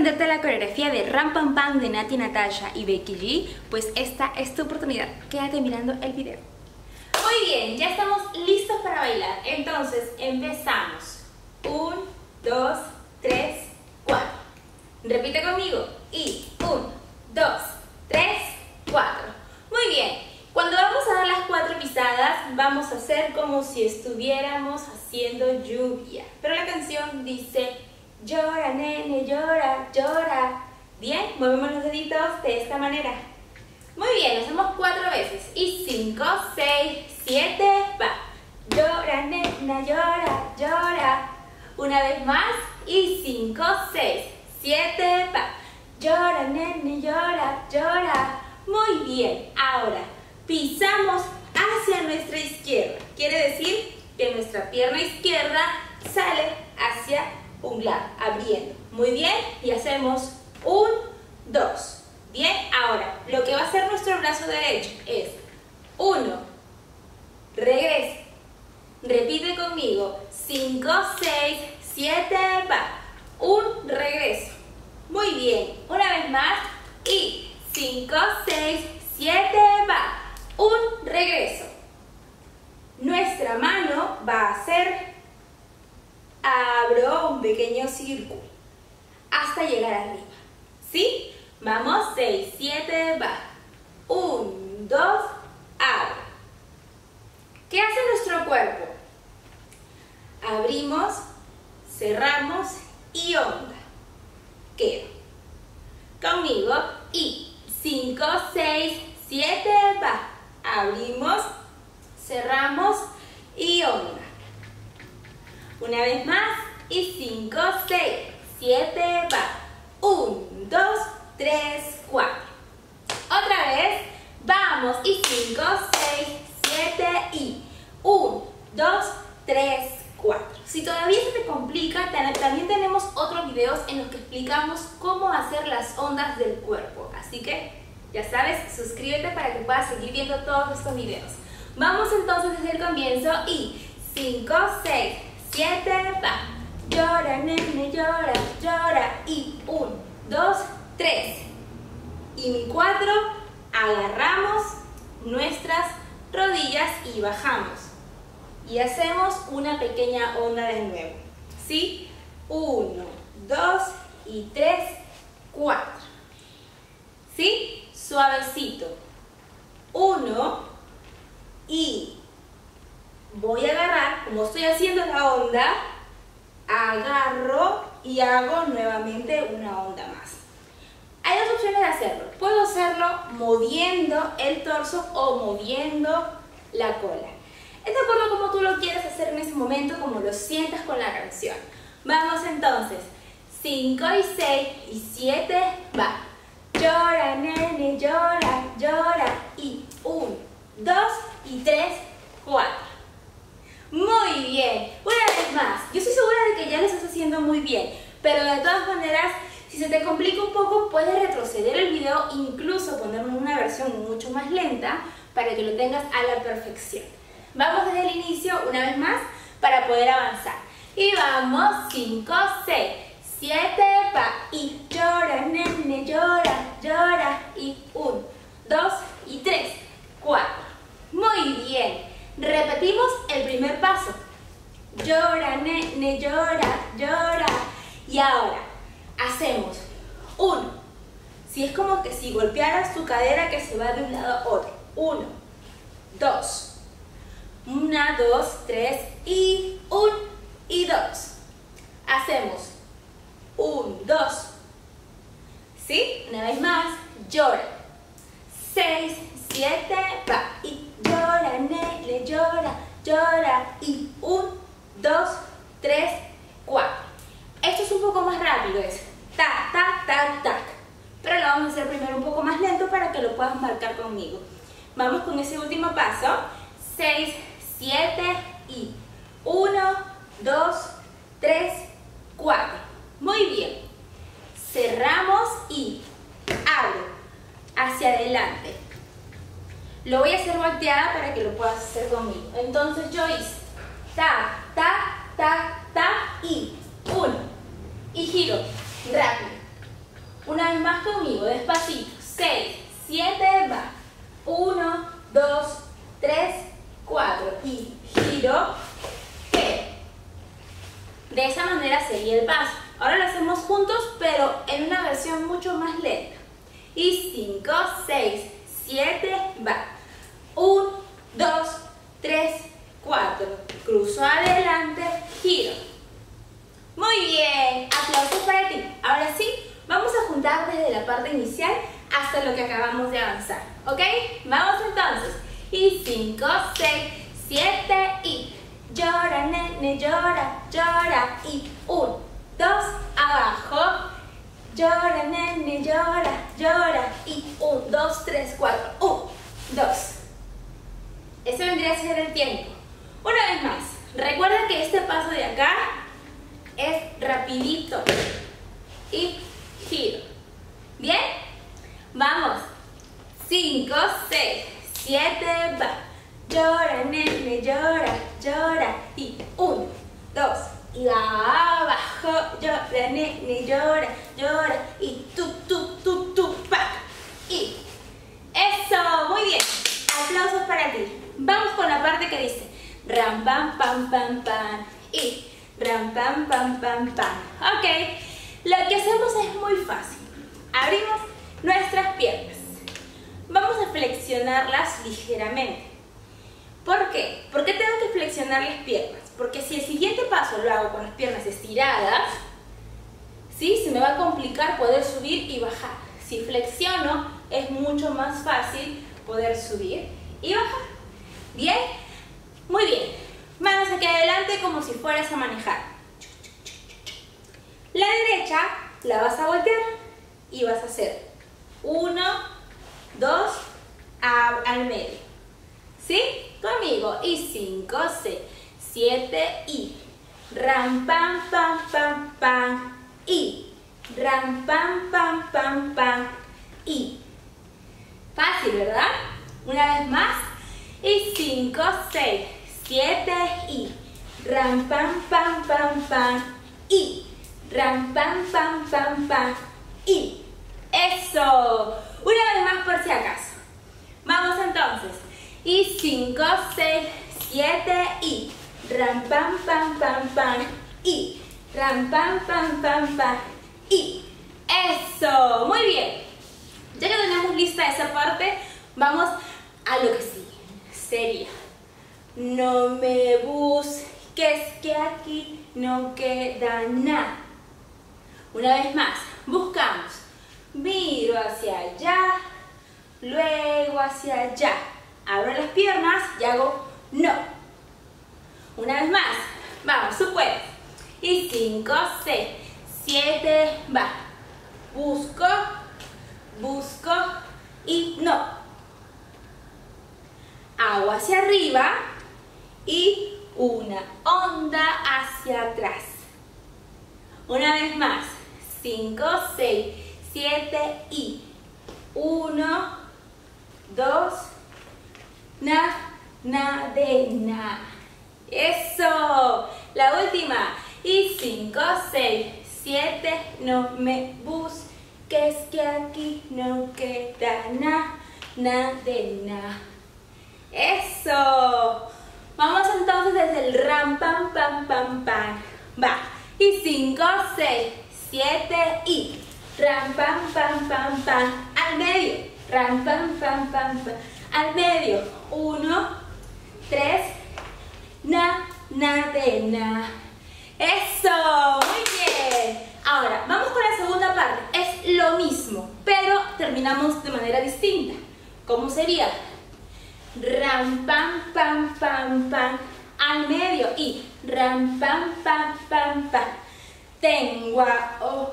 aprenderte la coreografía de Ram Pam de Nati Natasha y Becky G, pues esta es tu oportunidad. Quédate mirando el video. Muy bien, ya estamos listos para bailar. Entonces, empezamos. Un, dos, tres, cuatro. Repite conmigo. Y un, dos, tres, cuatro. Muy bien. Cuando vamos a dar las cuatro pisadas, vamos a hacer como si estuviéramos haciendo lluvia. Pero la canción dice Llora, nene, llora, llora. Bien, movemos los deditos de esta manera. Muy bien, lo hacemos cuatro veces. Y cinco, seis, siete, va. Llora, nena, llora, llora. Una vez más. Y cinco, seis, siete, va. Llora, nene, llora, llora. Muy bien. Ahora, pisamos hacia nuestra izquierda. Quiere decir que nuestra pierna izquierda sale hacia un lado, abriendo. Muy bien, y hacemos un, dos. Bien, ahora, lo que va a hacer nuestro brazo derecho es uno, regresa, repite conmigo, cinco, seis, siete, va, un regreso. Muy bien, una vez más, y cinco, seis, siete, va, un regreso. Nuestra mano va a ser abro un pequeño círculo hasta llegar arriba. ¿Sí? Vamos, 6, 7, va. 1, 2, abro. ¿Qué hace nuestro cuerpo? Abrimos, cerramos y onda. Quedo. Conmigo y 5, 6, 7, va. Abrimos, cerramos y onda. Una vez más. Y 5, 6, 7, va. 1, 2, 3, 4. Otra vez. Vamos. Y 5, 6, 7 y 1, 2, 3, 4. Si todavía se te complica, también tenemos otros videos en los que explicamos cómo hacer las ondas del cuerpo. Así que, ya sabes, suscríbete para que puedas seguir viendo todos estos videos. Vamos entonces desde el comienzo y 5, 6, 7, va. Llora, nene, llora, llora. Y 1, 2, 3. Y mi 4, agarramos nuestras rodillas y bajamos. Y hacemos una pequeña onda de nuevo. ¿Sí? 1, 2 y 3, 4. ¿Sí? Suavecito. 1 y voy a agarrar, como estoy haciendo la onda, agarro y hago nuevamente una onda más. Hay dos opciones de hacerlo. Puedo hacerlo moviendo el torso o moviendo la cola. Es de acuerdo como tú lo quieres hacer en ese momento, como lo sientas con la canción. Vamos entonces. 5 y 6 y 7, va. Llora, nene, llora, llora. Y 1, 2 y 3, 4. Bien. Una vez más. Yo estoy segura de que ya lo estás haciendo muy bien. Pero de todas maneras, si se te complica un poco, puedes retroceder el video, incluso ponerlo en una versión mucho más lenta para que lo tengas a la perfección. Vamos desde el inicio una vez más para poder avanzar. Y vamos, 5, 6, 7, pa, y llora, nene, llora, llora, y 1, 2 y 3, 4. Muy bien. Repetimos el primer paso. Llora, nene, llora, llora. Y ahora, hacemos uno. Si es como que si golpearas tu cadera que se va de un lado a otro. Uno, dos. Una, dos, tres y un y dos. Hacemos un, dos. ¿Sí? Una vez más. Llora. Seis, siete, va. Y llora, nene, llora, llora. Y un, dos, tres, cuatro. Esto es un poco más rápido, es tac, tac, tac, tac. Pero lo vamos a hacer primero un poco más lento para que lo puedas marcar conmigo. Vamos con ese último paso. 6, 7 y 1, 2, 3, 4. Muy bien. Cerramos y abro hacia adelante. Lo voy a hacer volteada para que lo puedas hacer conmigo. Entonces yo hice ta, ta, ta, ta y uno. Y giro rápido. Una vez más conmigo, despacito. 6, 7, va. 1, 2, 3, 4. Y giro, De esa manera sería el paso. Ahora lo hacemos juntos, pero en una versión mucho más lenta. Y 5, 6, 7, va. 1, 2, 3, 4. Cruzo adelante, giro. Muy bien, aplausos para ti. Ahora sí, vamos a juntar desde la parte inicial hasta lo que acabamos de avanzar. ¿Ok? Vamos entonces. Y 5, 6, 7 y llora, nene, llora, llora. Y 1, 2, abajo. Llora, nene, llora, llora. Y 1, 2, 3, 4. 1, 2. Ese vendría a ser el tiempo. Una vez más, recuerda que este paso de acá es rapidito. Y giro. ¿Bien? Vamos. 5, 6, 7, va. Llora, nene, llora, llora. Y 1, 2, y abajo. Llora, nene, llora, llora. Y tu, tu, tu, tu, pa. Y eso, muy bien. Aplausos para ti. Vamos con la parte que dice ram, pam, pam, pam, pam. Y ram, pam, pam, pam, pam. Ok. Lo que hacemos es muy fácil. Abrimos nuestras piernas. Vamos a flexionarlas ligeramente. ¿Por qué? ¿Por qué tengo que flexionar las piernas? Porque si el siguiente paso lo hago con las piernas estiradas, ¿sí? se me va a complicar poder subir y bajar. Si flexiono, es mucho más fácil poder subir y bajar. ¿Bien? Muy bien. Manos aquí como si fueras a manejar. La derecha la vas a voltear y vas a hacer uno, dos, al medio. ¿Sí? Conmigo. Y cinco, seis, siete y. Ram, pam, pam, pam, pam. Y. Ram, pam, pam, pam, pam. Y. Fácil, ¿verdad? Una vez más. Y cinco, seis, siete y. Ram, pam, pam, pam, pam. Y. Ram, pam, pam, pam, pam. Y. Eso. Una vez más por si acaso. Vamos entonces. Y 5, 6, 7 y. Ram, pam, pam, pam, pam. Y. Ram, pam, pam, pam, pam. Y. Eso. Muy bien. Ya que tenemos lista esa parte, vamos a lo que sigue. Sería. No me busques que aquí no queda nada. Una vez más, buscamos miro hacia allá, luego hacia allá. Abro las piernas y hago no. Una vez más, vamos, tú puedes. Y 5, 6, 7, va. Busco, busco y no. Hago hacia arriba y una onda hacia atrás. Una vez más, 5, 6, 7 y 1, 2, na, na, de, na. Eso. La última. Y 5, 6, 7, no me busques que aquí no queda na, na, de, na. Eso. Vamos entonces desde el ram, pam, pam, pam, pam. Va. Y 5, 6, 7 y. Ram, pam, pam, pam, al medio, ram, pam, pam, pam, al medio, uno, tres, na, na, de, eso, muy bien, ahora, vamos con la segunda parte, es lo mismo, pero terminamos de manera distinta, ¿cómo sería? Ram, pam, pam, pam, pam, al medio y ram, pam, pam, pam, pam, tengo a, oh,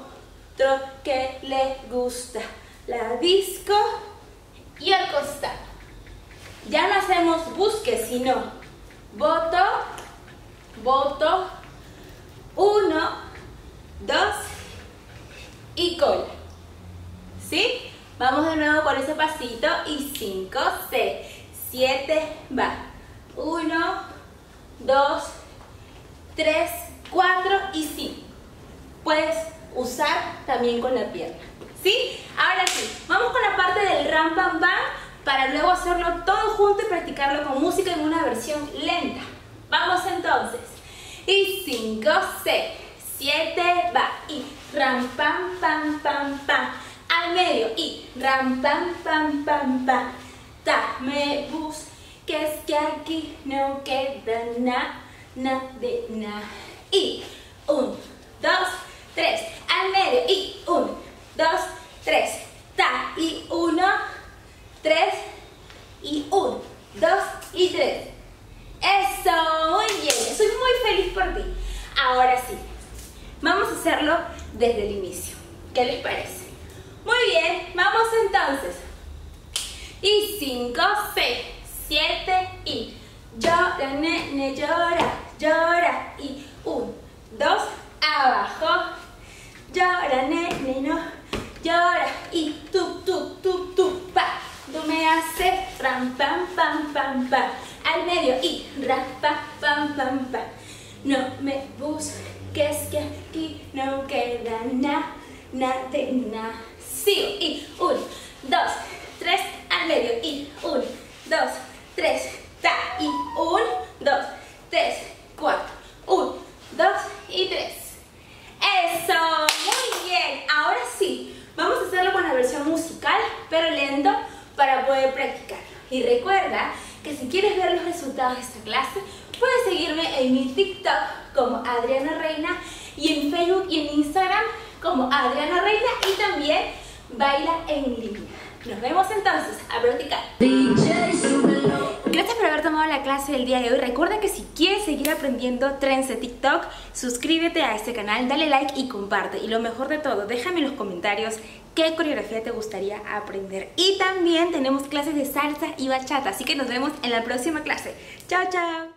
que le gusta. La disco y el costado. Ya no hacemos busque, sino voto, voto, uno, dos y cola. ¿Sí? Vamos de nuevo con ese pasito y cinco, seis, siete, va. Uno, dos, tres, cuatro y cinco. Puedes usar también con la pierna. ¿Sí? Ahora sí, vamos con la parte del ram pam para luego hacerlo todo junto y practicarlo con música en una versión lenta. Vamos entonces. Y 5, 6, 7, va. Y ram pam pam pam pam. Al medio y ram pam pam pam pam. Me busques que aquí no queda nada, na de nada. Y 1, 2, 3. Al medio y 1, 2, 3. Ta y 1, 3 y 1, 2 y 3. Eso, muy bien, soy muy feliz por ti. Ahora sí, vamos a hacerlo desde el inicio. ¿Qué les parece? Muy bien, vamos entonces. Y 5, 6, 7 y llora, nene, llora, llora. Y 1, 2, abajo. Llora, nene, no, llora. Y tu, tu, tu, tu, pa. Tú me haces ram, pam, pam, pam, pam al medio y ra, pa, pam, pam, pam. 3, 4, 1, 2 y 3. ¡Eso! Muy bien. Ahora sí, vamos a hacerlo con la versión musical, pero lento, para poder practicarlo. Y recuerda que si quieres ver los resultados de esta clase, puedes seguirme en mi TikTok como Adriana Reina y en Facebook y en Instagram como Adriana Reina y también Baila en Línea. Nos vemos entonces a practicar. Gracias por haber tomado la clase del día de hoy. Recuerda que si quieres seguir aprendiendo trends de TikTok, suscríbete a este canal, dale like y comparte. Y lo mejor de todo, déjame en los comentarios qué coreografía te gustaría aprender. Y también tenemos clases de salsa y bachata, así que nos vemos en la próxima clase. Chao, chao.